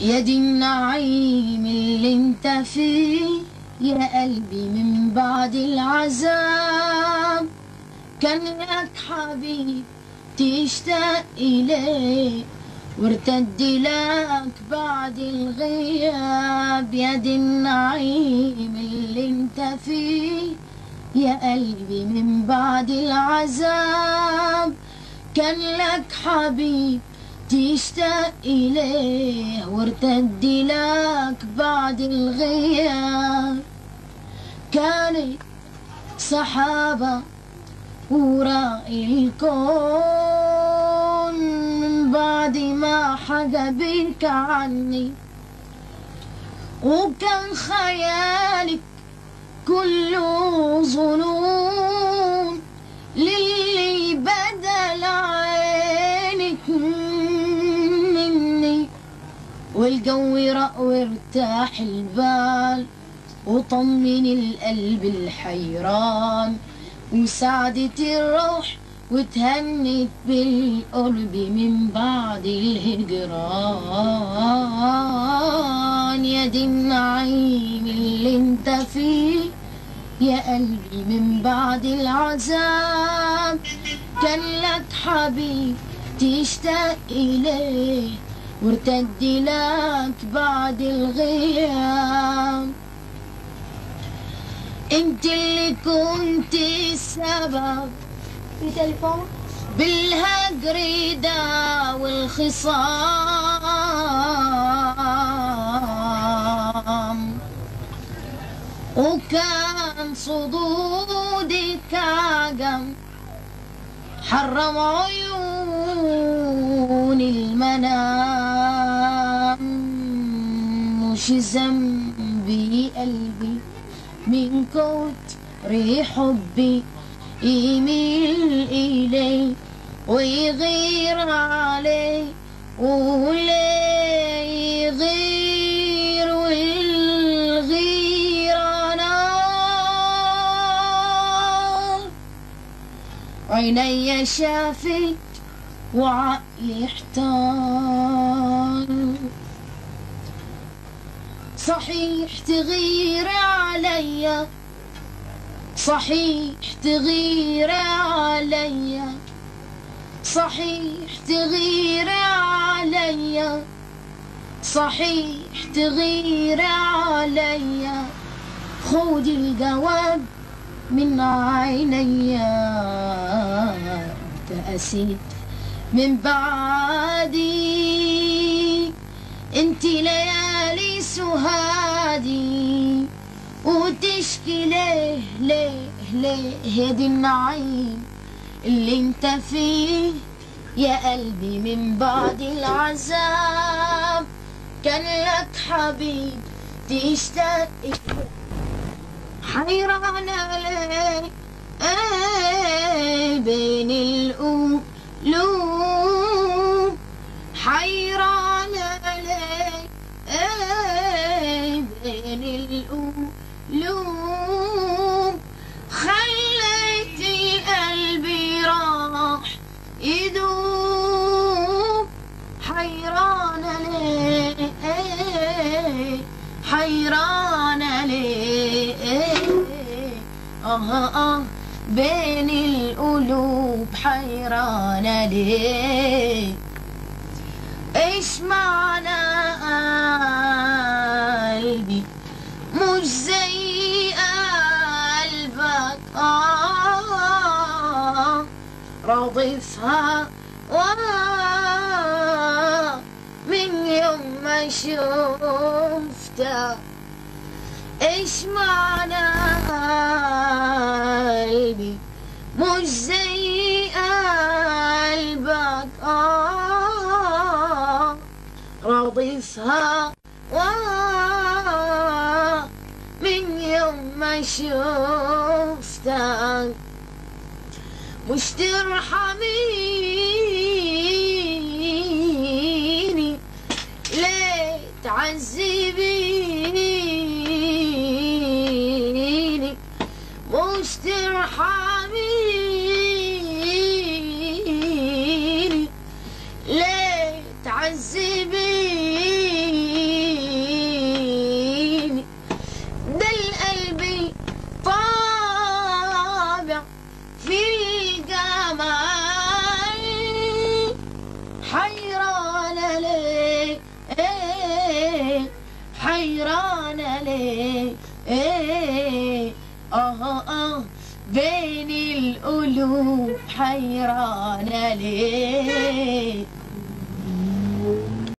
يا دي النعيم اللي انت فيه يا قلبي من بعد العذاب. كان لك حبيب تشتاق إليه وارتد لك بعد الغياب. يا دي النعيم اللي انت فيه يا قلبي من بعد العذاب. كان لك حبيب تشتاق إليه وارتد لك بعد الغياب. كانت سحابة وراء الكون. من بعد ما حجبك عني. وكان خيالك كله ظنون رق وارتاح البال وطمن القلب الحيران. وسعدت الروح وتهنت بالقرب من بعد الهجران. يا دي النعيم اللي انت فيه يا قلبي من بعد العذاب. كان لك حبيب تشتاق إليه وارتد لك بعد الغياب. انت اللي كنت السبب. في تليفون بالهجر ده والخصام. وكان صدودك عجم حرم عيون المنام مش ذنبي قلبي من كتر حبي يميل إلي ويغير علي وليه يغير والغيرة نار عيني شافت وعقلي احتار صحيح تغير عليا صحيح تغير عليا صحيح تغير عليا صحيح تغير عليا خودي الجواب من عينيا تأسيت من بعدي. انت ليالي سهادي. وتشكي ليه ليه ليه يا دي النعيم اللي انت فيه يا قلبي من بعد العذاب. كان لك حبيب تشتاق حيرانة ليه إيه بين القلوب. بين القلوب خليت قلبي راح يدوب حيرانة ليه؟ حيرانة ليه؟ آه آه بين القلوب حيرانة ليه؟ إيش معنى رضيفها واه من يوم ما شفتك إيش معنى قلبي؟ مش زي قلبك. آه رضيفها من يوم ما شفتك مش ترحميني ليه تعذبيني. مش ترحميني ليه تعذبيني. آه آه بين القلوب حيرانة ليه